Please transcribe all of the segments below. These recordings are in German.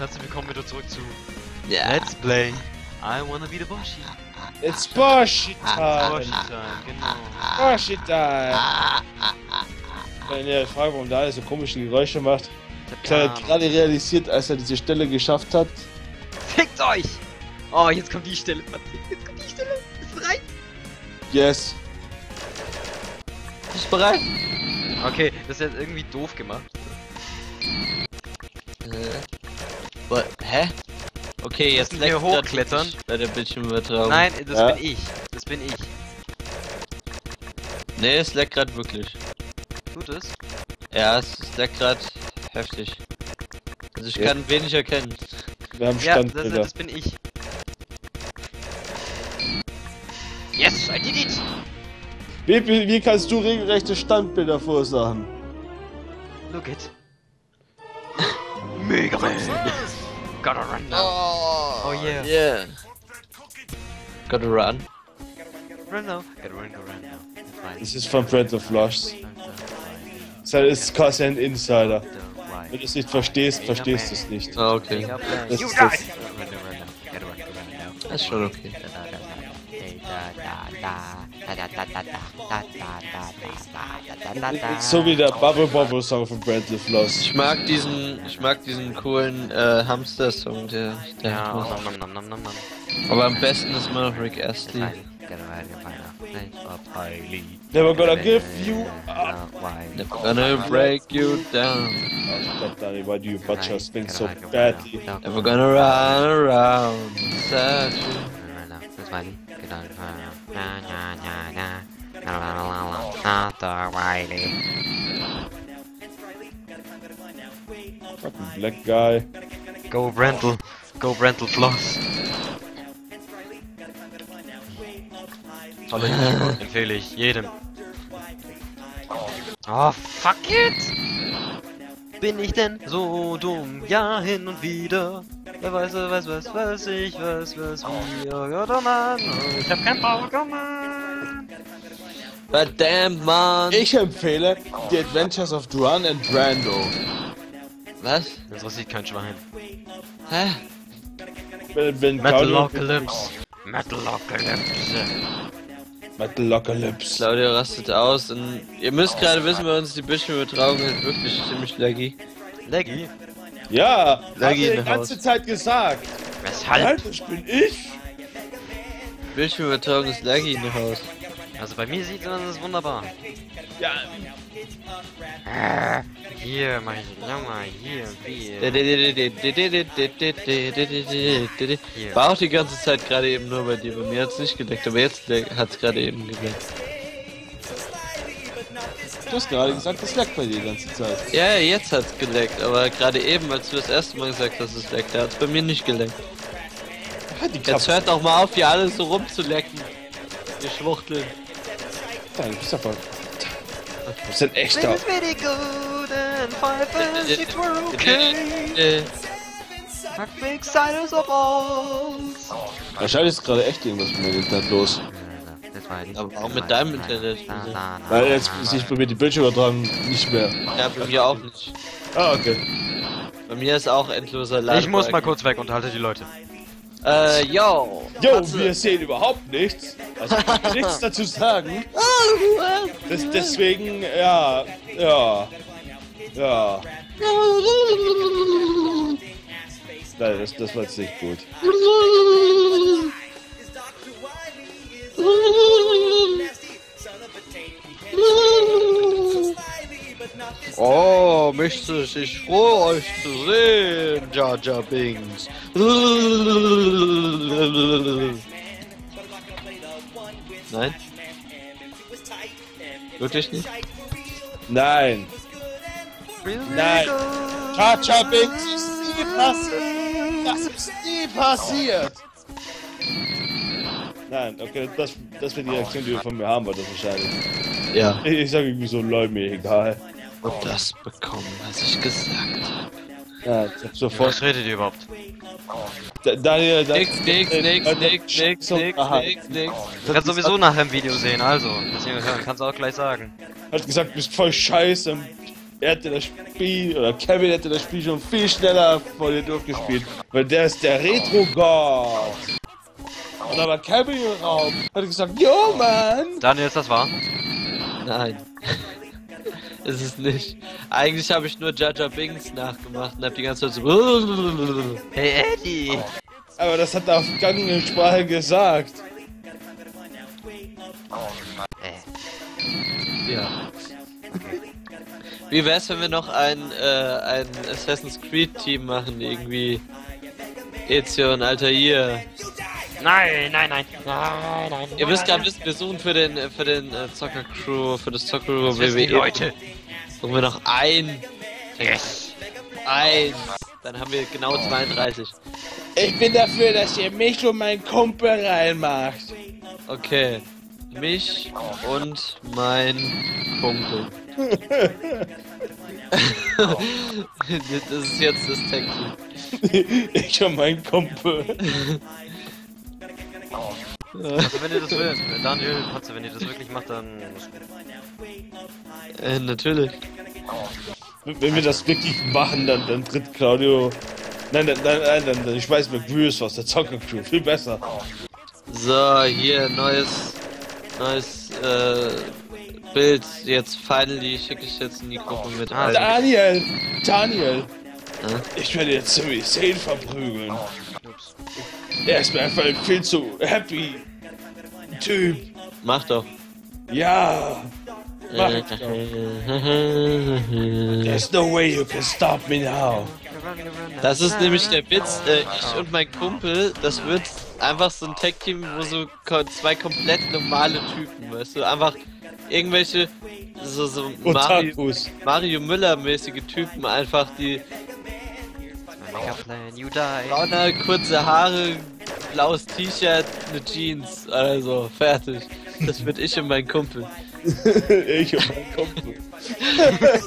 herzlich willkommen wieder zurück zu Ja. Let's Play I Wanna Be the Boshi. It's Boshi Boshi Time! Time, genau. Boshi Time! Wenn ihr euch fragt, warum der alles so komische Geräusche macht, Der hat Plan. gerade realisiert, als er diese Stelle geschafft hat. Fickt euch! Oh, jetzt kommt die Stelle. Jetzt kommt die Stelle. Ist bereit? Yes. Bist du bereit? Okay, das ist jetzt irgendwie doof gemacht. Äh. What? Hä? Okay, jetzt grad hochklettern? Bei der Bildschirmübertragung. Nein, das Ja. bin ich. Das bin ich. Nee, es leckt grad wirklich. Tut es? Ja, es, leckt grad heftig. Also ich Ja. kann wenig erkennen. Wir haben Ja, das, Standbilder. das bin ich. Yes, I did it! Wie, wie, wie kannst du regelrechte Standbilder verursachen? Look it. Mega Man! Gotta run now. Oh, yeah. Yeah. Gotta run. Run now. Gotta run, gotta run now. That's right. Das ist von Friend of Lost. Das ist quasi ein Insider. Don't Wenn du es nicht verstehst, verstehst du es nicht. Ah, okay. Das You ist das. Das ist schon okay. So wie der Bubble Bobble Song von Brand of Lost. Ich mag diesen, ich mag diesen coolen äh, Hamster-Song, der, der Ja, nom, nom, nom, nom, nom. Aber am besten ist immer noch Rick Astley. Never gonna give you up. Never gonna break you down. Oh, Danny, why do you butcher things so badly? Never gonna run around. Sad you. Fucking black guy. Go Brental, go Brental Floss. Tolle empfehle ich jedem. Oh, fuck it! Bin ich denn so dumm? Ja, hin und wieder. Wer weiß, wer weiß, was, was ich, was, was, wie, oh Gott, oh Mann, oh, ich hab kein Pokémon. Verdammt, Mann. Ich empfehle The Adventures of Duran and Brando. Was? Das interessiert kein Schwein. Hä? Wenn, wenn Metalocalypse. Metalocalypse. Metalocalypse. Claudia rastet aus und ihr müsst gerade wissen, bei uns die Bildschirmübertragung halt wirklich ziemlich laggy. Leggy. Ja, hab Lagi ich die ganze house. Zeit gesagt. Weshalb? Halt, das bin ich. Bildschirmübertragung ist laggy in der Haus. Also bei mir sieht man das wunderbar. Ja, Äh, Hier mach ich nochmal, hier, hier. Hier. War auch die ganze Zeit gerade eben nur bei dir. Bei mir hat's nicht geleckt, aber jetzt hat's gerade eben geleckt. du hast gerade gesagt, das leckt bei dir die ganze Zeit. Ja, jetzt hat's geleckt, aber gerade eben, als du das erste Mal gesagt hast, es leckt, da hat's bei mir nicht geleckt. Halt die Jetzt hört doch mal auf, hier alles so rumzulecken. Ihr Schwuchteln. Nein, du bist einfach... Du bist ein echter... Äh, of balls. Wahrscheinlich ist gerade echt irgendwas mit dem Internet los. Aber warum mit deinem Internet? Weil jetzt sich bei mir die Bildschirmübertragung nicht mehr... Ja, bei mir auch nicht. Ah, okay. Bei mir ist auch endloser Laden. Ich muss mal kurz weg, unterhalte die Leute. Äh, yo. Jo, Katze. wir sehen überhaupt nichts. Also ich kann nichts dazu sagen. Das, deswegen, ja, ja, ja. Nein, das, das war jetzt nicht gut. Oh, möchte sich froh, euch zu sehen, Jar Jar Binks. Nein? Wirklich nicht? Nein. Nein. Chacha Binks ist nie passiert. Das ist nie passiert. Nein, okay, das, das wird die Reaktion, die wir von mir haben, war das wahrscheinlich. Ja. Ich, ich sag irgendwie so, Leute, mir egal. Und das bekommen, was ich gesagt habe. Ja, ich hab sofort. Was redet ihr überhaupt? Da- Daniel, da- Nix, nix, äh, nix, äh, nix, nix, nix, aha. nix, nix. Du kannst sowieso nachher im Video sehen, also. Deswegen kannst du auch gleich sagen. Hat gesagt, du bist voll scheiße. er hätte das Spiel, oder Kevin hätte das Spiel schon viel schneller vor dir durchgespielt. Weil der ist der Retro-Gott. Und war Kevin im Raum. Hat gesagt, yo, man. Daniel, ist das wahr? Nein. Ist es nicht. Eigentlich habe ich nur Jaja Bings nachgemacht und habe die ganze Zeit so. Hey, Eddie! Aber das hat er auf Sprache gesagt. Äh, Ja. Wie wär's, wenn wir noch ein, äh, ein Assassin's Creed Team machen, irgendwie Ezio und Altair. Nein, nein, nein, nein, nein. Ihr müsst gerade wissen, wir suchen für den, für den äh, Zocker Crew, für das Zocker Crew WWE. Leute. Suchen wir noch ein, Yes. eins. Dann haben wir genau 32. Ich bin dafür, dass ihr mich und meinen Kumpel reinmacht. Okay. Mich und mein Kumpel. das ist jetzt das Tag Team. ich und mein Kumpel. Also wenn ihr das will, Daniel, Patze, wenn ihr das wirklich macht, dann. Äh, natürlich. Wenn wir das wirklich machen, dann, dann tritt Claudio. Nein, nein, nein, nein, dann, dann ich weiß McGrews aus der Zocker Crew. Viel besser. So, hier neues neues äh, Bild. Jetzt finally schicke ich jetzt in die Gruppe mit Ah, rein. Daniel! Daniel! Ja? Ich werde jetzt Sami Zayn verprügeln. Ups. Er ist mir einfach ein viel zu happy Typ. Mach doch. Ja! Mach ich doch. There's no way you can stop me now. Das ist nämlich der Witz. Äh, ich und mein Kumpel, das wird einfach so ein Tag-Team, wo so zwei komplett normale Typen, weißt du, einfach irgendwelche so, so Mario. Mario Müller-mäßige Typen, einfach die Mega Plan, you die. braune, kurze Haare, blaues T-Shirt, eine Jeans, also fertig. Das wird ich und mein Kumpel. ich und mein Kumpel.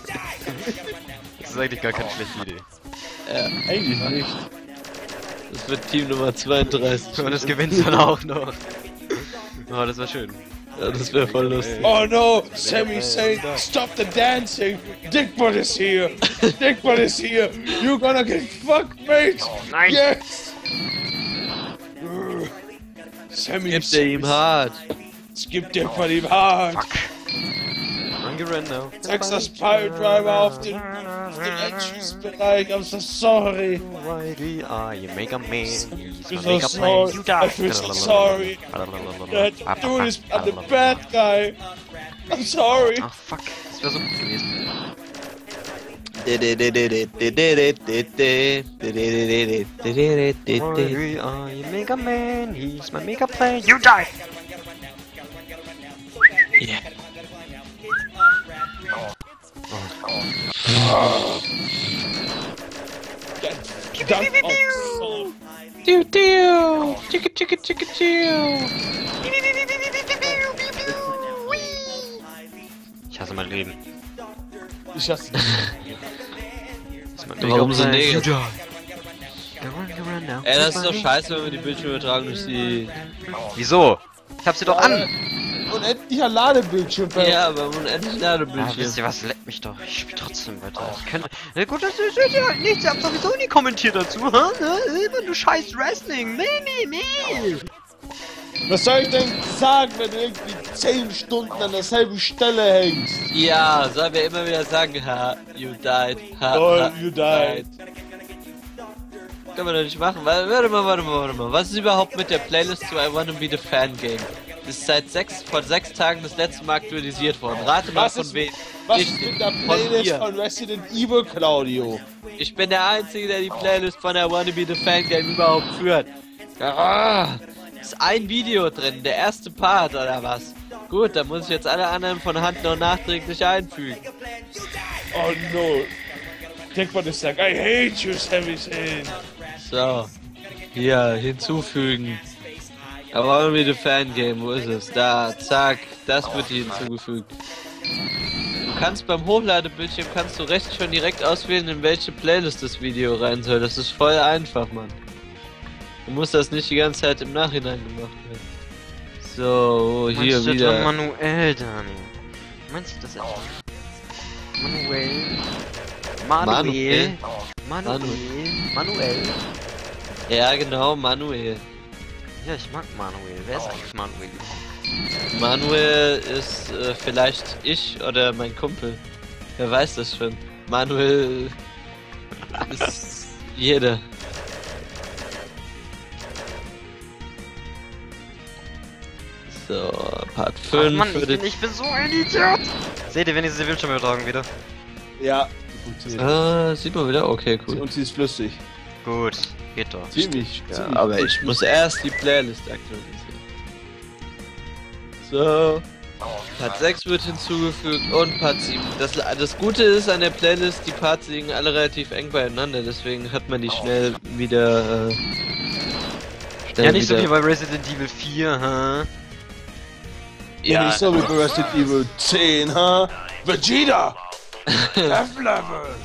Das ist eigentlich gar keine schlechte Idee. Ja, Eigentlich nicht. das wird Team Nummer 32. Und das gewinnt dann auch noch. Oh, das war schön. Ja, das wäre voll lustig. Oh no, Sami Zayn, stop the dancing. Dickbutt is here. Dickbutt is here. You're gonna get fucked, mate. Nein. Yes. Urgh. Sami Gibt er ihm hart. Skip Dickbutt ihm hard. Angerannt now. Texas Pirate Driver auf den, auf den Entschießbereich. I'm so sorry. Riley, are you Mega Man? He's I'm my so Mega sorry. Plan, you die. I feel so sorry. I had to do this. I'm the bad guy. I'm sorry. Ach fuck, das wäre so gut gewesen. Riley, are you Mega Man? He's my Mega Plan, you die. Yeah. Chicka, chicka, chicka. Ich hasse mein Leben. ich hasse Warum so negativ? die. Ey, das ist doch scheiße, wenn wir die Bildschirmübertragung nicht sieht. Wieso? Ich hab sie doch an. Unendlicher Ladebildschirm. Ja, aber unendlich Ja, Ladebildschirm. wisst ihr was, leckt mich doch. Ich spiel trotzdem weiter. Ich kann... Na gut, das ist ja halt nichts. Ihr habt sowieso nie kommentiert dazu, ha? Immer du scheiß Wrestling. Nee, nee, nee. Was soll ich denn sagen, wenn du irgendwie 10 Stunden an derselben Stelle hängst? Ja, sollen wir immer wieder sagen, ha, you died, ha, Oh, ha, you died. Können wir doch nicht machen. Warte warte mal, warte mal, warte mal. Was ist überhaupt mit der Playlist zu I Wanna Be the Fan Game? Das ist seit sechs, vor sechs Tagen das letzte Mal aktualisiert worden. Rate mal Was von ist, wem. was ich ist mit der von Playlist dir. von Resident Evil, Claudio? Ich bin der Einzige, der die Playlist von I Wanna Be the Fan Game überhaupt führt. Ah, ist ein Video drin, der erste Part oder was? Gut, dann muss ich jetzt alle anderen von Hand noch nachträglich einfügen. Oh no. Dickbutt ist like, I hate you, Sami Zayn. So, hier hinzufügen. Aber irgendwie the Fangame, wo ist es? Da, zack, das wird hier hinzugefügt. Du kannst beim Hochladebildschirm kannst du rechts schon direkt auswählen, in welche Playlist das Video rein soll. Das ist voll einfach, Mann. Du musst das nicht die ganze Zeit im Nachhinein gemacht werden. So, hier Meinst du wieder. das manuell, Daniel? Meinst du das etwa? Manuel. Manuel. Manuel. Manuel. Ja, genau, Manuel. Ja, ich mag Manuel. Wer ist eigentlich Manuel? Manuel ist äh, vielleicht ich oder mein Kumpel. Wer weiß das schon. Manuel ist jeder. So, Part Ach 5 Mann, für ich bin, ich bin so ein Idiot. Seht ihr wenigstens die Bildschirmübertragung wieder? Ja, die funktioniert. Ah, sieht man wieder? Okay, cool. Und sie ist flüssig. Gut, geht doch. Ziemlich. Ja, ziemlich aber ich muss erst die Playlist aktualisieren. So. Part 6 wird hinzugefügt und Part 7. Das, das Gute ist an der Playlist, die Parts liegen alle relativ eng beieinander, deswegen hat man die schnell wieder. Äh, schnell Ja, nicht so wieder. wie bei Resident Evil 4, hä? Ja, nicht so wie bei Resident Evil 10, ha? Vegeta! F-Level!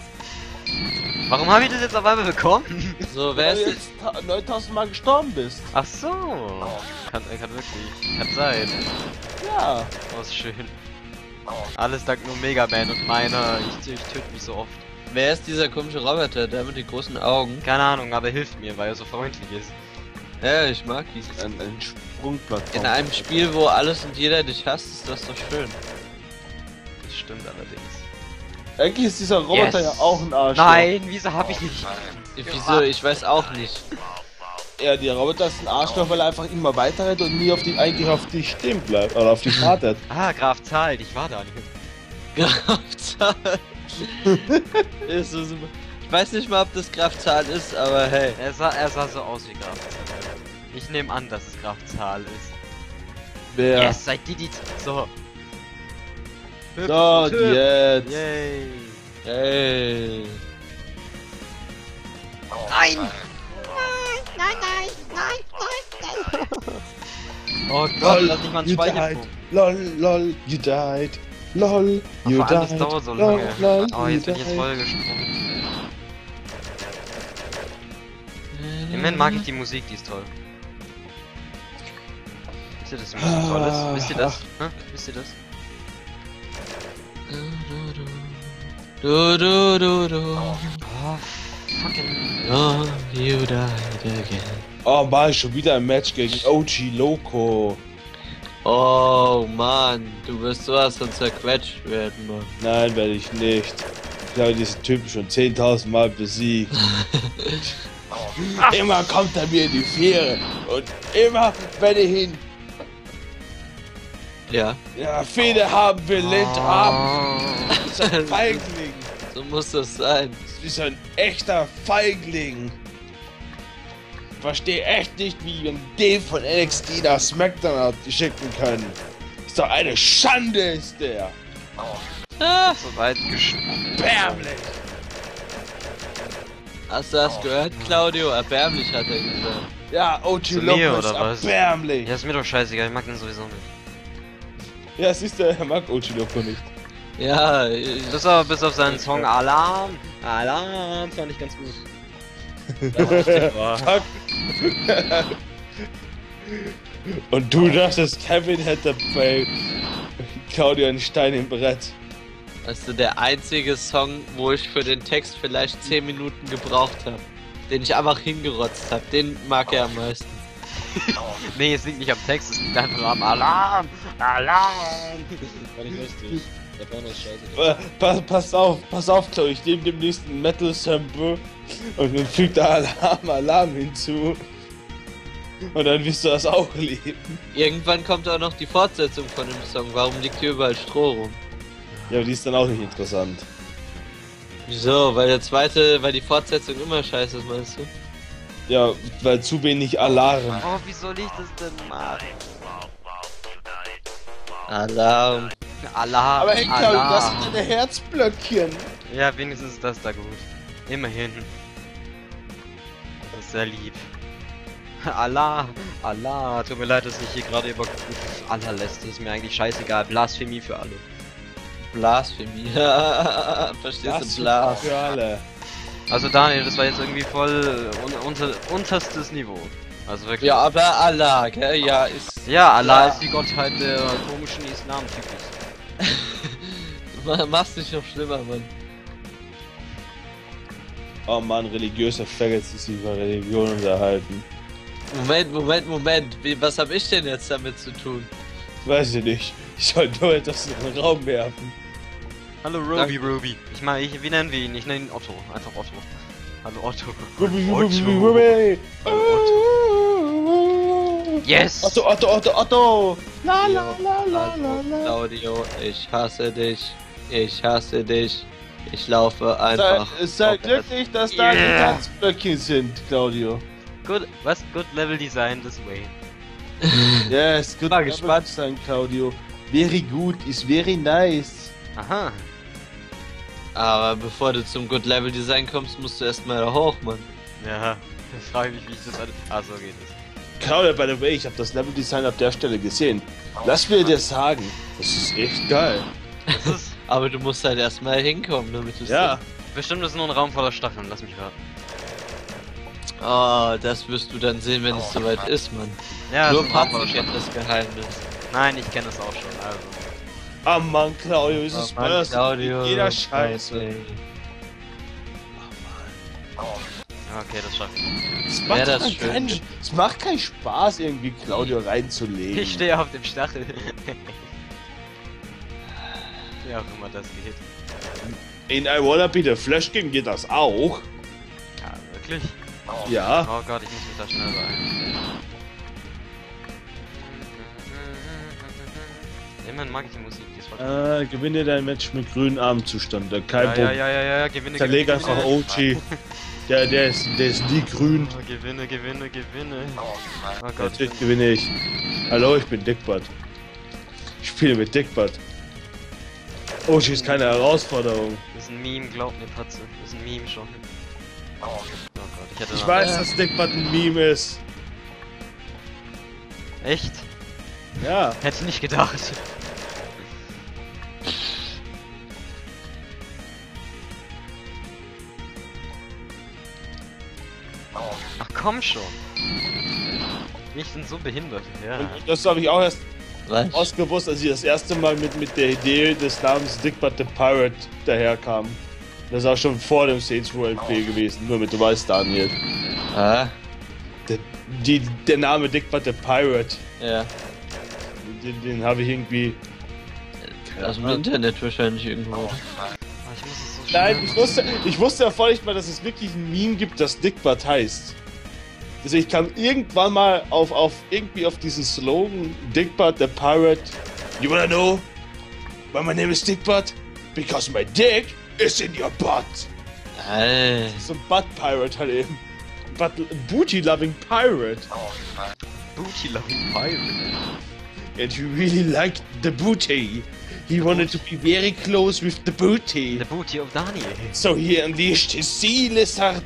Warum habe ich das jetzt auf einmal bekommen? So, wer ist jetzt ta- 9000 Mal gestorben bist. Ach so. Kann, kann wirklich. Kann sein. Ja. Oh, ist schön. Alles dank nur Mega Man und meiner. Ich, ich töte mich so oft. Wer ist dieser komische Roboter, der mit den großen Augen? Keine Ahnung, aber er hilft mir, weil er so freundlich ist. Ja, ich mag ihn. Ein, ein Sprungplattform. In einem Spiel, wo alles und jeder dich hasst, ist das doch schön. Das stimmt allerdings. Eigentlich ist dieser Roboter Yes. ja auch ein Arsch. Nein, wieso habe ich nicht? Wieso? Ich weiß auch nicht. Ja, der Roboter ist ein Arschloch, weil er einfach immer weiter rennt und nie auf die, eigentlich auf dich stehen bleibt. Oder auf dich wartet. Ah, Graf zahlt, ich war da nicht. Grafzahl. ist so super. Ich weiß nicht mal, ob das Grafzahl ist, aber hey. Er sah, er sah so aus wie Graf Zahl. Ich nehme an, dass es Graf Zahl ist. Wer? Yes, seid die die. So. So, jetzt. Yay. Hey. Nein! Oh Gott, lass nicht mal einen Speicherpunkt. Lol, lol, you died. Lol, you died. das dauert so Lol, lange. lol, Oh, you jetzt bin ich jetzt died. voll gesprungen. Im Moment mag ich die Musik, die ist toll. Wisst ihr, dass die Musik toll ist? Wisst ihr das? Hä? Wisst ihr das? Du, du, du, du. Oh, fucking. Oh, you died again. Oh Mann, schon wieder ein Match gegen OG Loco. Oh Mann, du wirst sowas von zerquetscht werden, Mann. Nein, werde ich nicht. Ich habe diesen Typen schon 10.000 Mal besiegt. immer kommt er mir in die Fähre. Und immer, wenn ich ihn Ja, der Fehde haben will, lehnt er ab. Oh. Ist ein Feigling. So muss das sein. Ist wie so ein echter Feigling. Ich verstehe echt nicht, wie man den von NXT nach SmackDown hat schicken können. Ist doch eine Schande, ist der. Ah, So weit. Erbärmlich. hast du das gehört, Claudio? Erbärmlich hat er gesagt. Ja, OG Zu Loco mir, ist oder was? erbärmlich. Ja, ist mir doch scheißegal, ich mag den sowieso nicht. Ja, siehst du, er mag OG Loco nicht. Ja, Bis auf, bis auf seinen Song Alarm. Alarm fand ich ganz gut. Das richtig. Und du dachtest, Kevin hätte bei Claudio einen Stein im Brett. also der einzige Song, wo ich für den Text vielleicht 10 Minuten gebraucht habe. Den ich einfach hingerotzt habe. Den mag er am meisten. Nee, es liegt nicht am Text, es liegt einfach am Alarm. Alarm. War nicht lustig. Der war noch scheiße. Äh, Pass, pass auf, pass auf, Claudio, ich nehme dem nächsten Metal Sample und dann fügt da Alarm, Alarm hinzu. Und dann wirst du das auch lieben. Irgendwann kommt auch noch die Fortsetzung von dem Song. Warum liegt hier überall Stroh rum? Ja, aber die ist dann auch nicht interessant. Wieso? Weil der zweite, weil die Fortsetzung immer scheiße ist, meinst du? Ja, weil zu wenig Alarm. Oh, wie soll ich das denn machen? Alarm. Alarm. Aber das Alarm. sind deine Herzblöckchen. Ja, wenigstens ist das da gut. Immerhin. Das ist sehr lieb. Allah, Allah, tut mir leid, dass ich hier gerade über Allah lässt. Das ist mir eigentlich scheißegal. Blasphemie für alle. Blasphemie. Verstehst du? Blas. für alle. Also Daniel, das war jetzt irgendwie voll un unter unterstes Niveau. Also wirklich. Ja, aber Allah, gell? Ja, ist. Ja, Allah Ja. ist die Gottheit der komischen Islamtypus. Ma- Mach's nicht noch schlimmer, Mann. Oh Mann, religiöser Faggots ist über Religion unterhalten. Moment, Moment, Moment. Wie, was hab ich denn jetzt damit zu tun? Weiß ich nicht. Ich soll nur etwas in den Raum werfen. Hallo Roby, Roby. Ich meine, ich, wie nennen wir ihn? Ich nenne ihn Otto. Einfach Otto. Hallo Otto. Ruby, Otto. Ruby, Ruby. Yes! Otto, Otto, Otto, Otto. La Jo, la la la also, la la. Claudio, ich hasse dich. Ich hasse dich. Ich laufe Sei, einfach. sei auf- glücklich, dass da die Yeah. Tanzblöckchen sind, Claudio. Good, was? Good Level Design this way. Yes, good War job gespannt. sein, Claudio. Very good, is very nice. Aha. Aber bevor du zum Good Level Design kommst, musst du erstmal da hoch, Mann. Ja. Ich frage mich, wie ich das alles. Ah, so geht es. Claudio, by the way, ich habe das Leveldesign auf der Stelle gesehen. Lass mir dir sagen, das ist echt geil. Das ist. Aber du musst halt erstmal hinkommen, damit du Ja, Bestimmt ist nur ein Raum voller Stacheln, lass mich raten. Oh, das wirst du dann sehen, wenn es soweit ist, Mann. Ja, Nur es Patrick kennt das Geheimnis. Nein, ich kenne es auch schon, also. Ah Mann, Claudio, ist es Oh Mann, Claudio, jeder Scheiße. ey. Ja, okay, das schaffe ich. Es macht, Ja, das keinen, es macht keinen Spaß, irgendwie Claudio reinzulegen. Ich stehe auf dem Stachel. Wie auch immer das geht. In I Wanna Be the Flash Game geht das auch. Ja, wirklich? Ja. Oh Gott, ich muss mich da schnell beeilen. Immerhin mag ich die Musik, die Äh, gewinne dein Match mit grünen Armzustand. Kein ja, ja, Problem. ja, ja, ja, gewinne, Zerleg gewinne, einfach gewinne. OG. Der, der, ist, der ist nie grün. Oh, gewinne, gewinne, gewinne. Oh Gott, Natürlich gewinne ich. Hallo, ich bin Dickbutt. Ich spiele mit Dickbutt. OG ist keine Herausforderung. das ist ein Meme, glaub mir, Patze. Das ist ein Meme schon. Oh Gott, ich hätte Ich weiß, dass Dickbutt ein Meme ist. Echt? Ja. Hätte nicht gedacht. Komm schon. Ich bin so behindert. Ja. Und das habe ich auch erst Was? ausgewusst, als ich das erste Mal mit, mit der Idee des Namens Dickbutt the Pirate daherkam. Das ist auch schon vor dem Saints Row LP gewesen, nur mit du weißt, Daniel. Ah, Der, die, der Name Dickbutt the Pirate, ja. den, den habe ich irgendwie. Aus dem Internet wahrscheinlich irgendwo. Oh, ich muss es so Nein, ich wusste, ich wusste davor nicht mal, dass es wirklich ein Meme gibt, das Dickbutt heißt. Also ich kam irgendwann mal auf, auf irgendwie auf diesen Slogan Dickbutt the Pirate. You wanna know why my name is Dickbutt? Because my dick is in your butt. Alter. So ein Butt Pirate halt eben. But booty loving pirate. Oh, booty Loving Pirate. And he really liked the booty. He wanted to be very close with the booty. The Booty of Daniel. So he unleashed his sea lizard.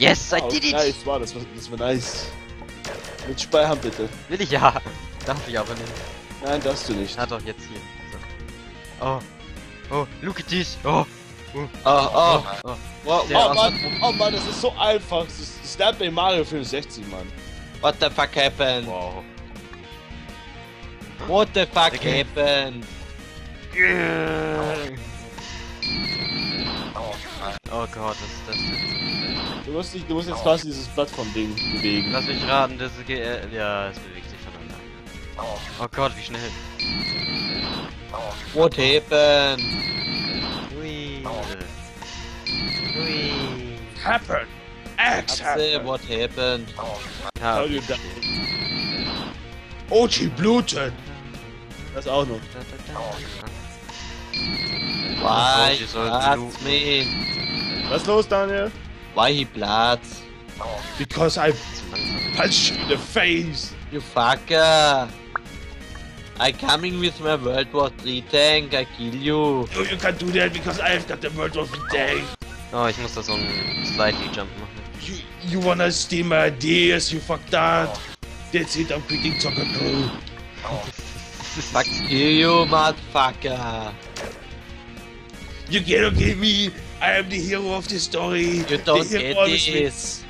Yes, I Oh, did it! Nice, war das, war, das war nice. Mit Speichern bitte. Will ich ja. Darf ich aber nicht. Nein, darfst du nicht. Na doch, jetzt hier. So. Oh. Oh, look at this. Oh. Oh, oh. Oh. Wow, Der Oh wow, Mann, oh Mann, das ist so einfach. Das ist Snap in Mario 65, Mann. What the fuck happened? Wow. What the fuck Okay. happened? Oh Gott, was ist das denn? Du musst, dich, du musst jetzt quasi dieses Plattform-Ding bewegen. Lass mich raten, das ist. ge- Äh, ja, es bewegt sich von alleine. Oh Gott, wie schnell. What happened? Ui. Ui. Happen! X Atze, what happened? Ja. Ochi blutet! Das auch noch. Da. Why Was ist los, Daniel? Why he bloods? Because I punched you in the face! You fucker! I coming with my World War 3 tank, I kill you. No, you can't do that because I've got the World of the Day! Oh, ich muss da so einen Slightly Jump machen. You, you wanna steal my ideas, you fuck that! That's it, I'm quitting Soccer Crew! Fuck kill you, motherfucker. You cannot kill me! I am the hero of the story! You don't the get this. wins.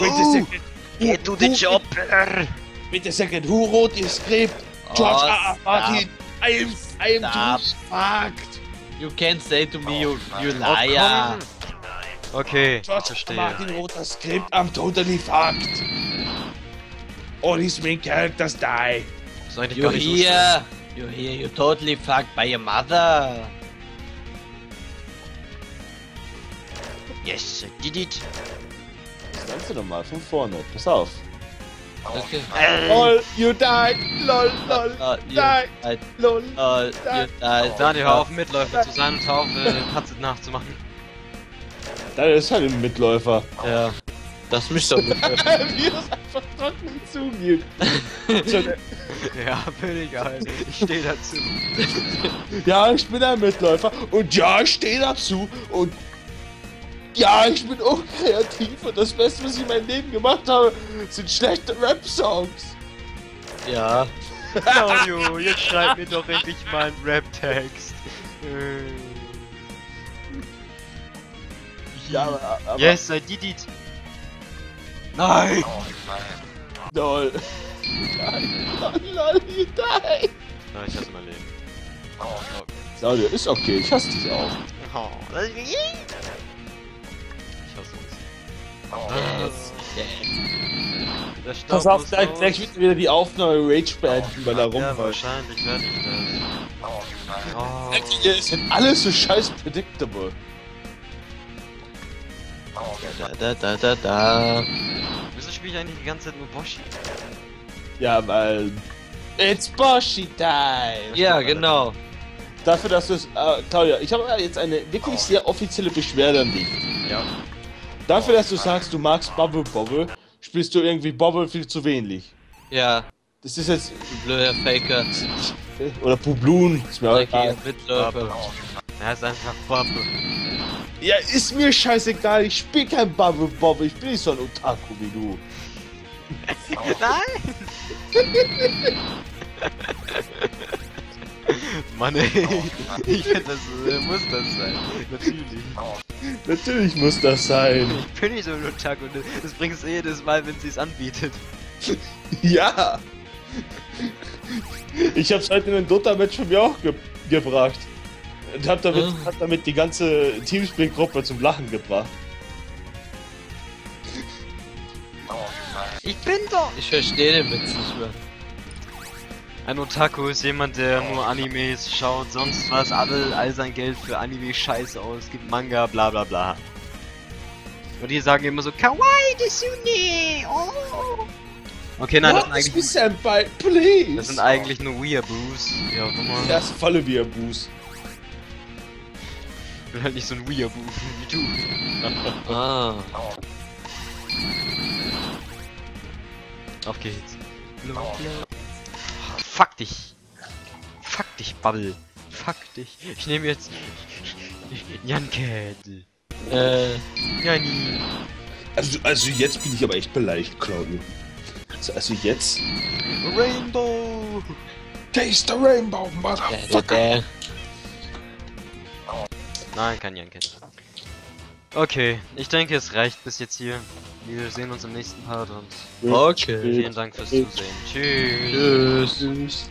Wait a second! Get to the Who- chopper! Wait a second, who wrote the script? George Oh, R. R. Martin! I am, I am Stop. too fucked! You can't say to me, you, you Oh, liar. komm. Okay, ich George verstehe. Martin wrote the script, I'm totally fucked. All his main characters die. You schlimm. here. You here, you totally fucked by your mother. Yes, I did it. Das Ganze nochmal von vorne. Pass auf. Okay. Lol, you died. Lol, lol. Uh, died. Lol. Uh, died. Daniel, hör auf, Mitläufer zu sein und hör auf, äh, Katze nachzumachen. Das ist halt ein Mitläufer. Ja. Das mich doch mit. Wie das einfach trocken zugeht. Schon- Ja, bin ich halt. Ich stehe dazu. ja, ich bin ein Mitläufer. Und ja, ich stehe dazu. Und ja, ich bin auch kreativ. Und das Beste, was ich in meinem Leben gemacht habe, sind schlechte Rap-Songs. ja. Claudio, jetzt schreib mir doch endlich mal einen Rap-Text. Äh. Ja, aber, aber Yes, I did it. Nein! Lol. Nein, lol, lol, you died. Nein, ich hasse mein Leben. Claudio, ist okay. Ich hasse dich auch. Oh, das uns. Der Staub Pass auf, gleich, wird wieder die Aufnahme Rage beenden, weil er Ja, wahrscheinlich werde ich das. Oh. Hier sind alles so scheiß predictable. Da, da, da, da, da. Wieso spiele ich eigentlich die ganze Zeit nur Boshi? Ja, weil. It's Boshi Time! Ja, genau. Dafür, dass du es. Äh, Claudia, ich habe jetzt eine wirklich sehr offizielle Beschwerde an dich. Ja. Dafür, dass du sagst, du magst Bubble Bobble, spielst du irgendwie Bobble viel zu wenig. Ja, Das ist jetzt. du blöder Faker. Oder Publun, ist mir egal. Mitläufer. Er ist einfach Bubble. Ja, ist mir scheißegal, ich spiel kein Bubble Bobble, ich bin nicht so ein Otaku wie du. Nein! Mann ey, ich finde das äh, muss das sein. Natürlich. Natürlich muss das sein. Ich bin nicht so ein Otaku. Das bringst du jedes Mal, wenn sie es anbietet. Ja! Ich hab's heute in einem Dota-Match von mir auch ge gebracht. Und hab damit, Ah. hab damit die ganze Teamspeak-Gruppe zum Lachen gebracht. Ich bin doch. Ich verstehe den Witz nicht mehr. Ein Otaku ist jemand, der nur Animes schaut, sonst was, all, all sein Geld für Anime-Scheiße ausgibt, Manga, bla bla bla. Und die sagen immer so, Kawaii Desune! Oh! Okay, nein, das sind, eigentlich, Senpai, please! das sind eigentlich nur Weeaboos. Ja, immer. Das volle Bier-Boost. Ich bin halt nicht so ein Weeaboo wie du. Ah. Auf geht's. Fuck dich. Fuck dich, Bubble. Fuck dich. Ich nehme jetzt Janket. Äh, Jani. Also, also jetzt bin ich aber echt beleidigt, Claudio. Also, also jetzt... Rainbow. Taste the Rainbow, Motherfucker! Nein, kein Janket. Okay, ich denke es reicht bis jetzt hier. Wir sehen uns im nächsten Part und Okay. vielen Dank fürs Zusehen. Tschüss. Tschüss. Tschüss.